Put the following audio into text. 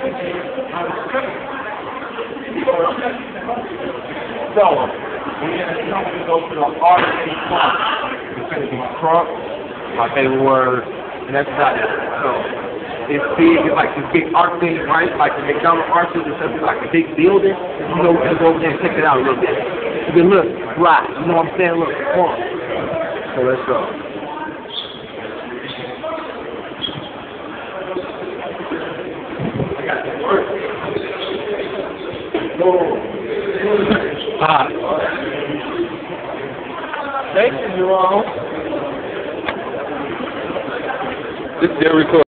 So, we're going to go to the arcade club. It's going to be crunk, my favorite word, and that's about it. So, it's big, it's like this big art thing, right? Like the McDonald arches or something, like a big building. You know, just go over there and check it out a little bit. You can look, right, you know what I'm saying? Look, come on. So let's go. I got the word. Ah. Thank you, Jerome. This is their record.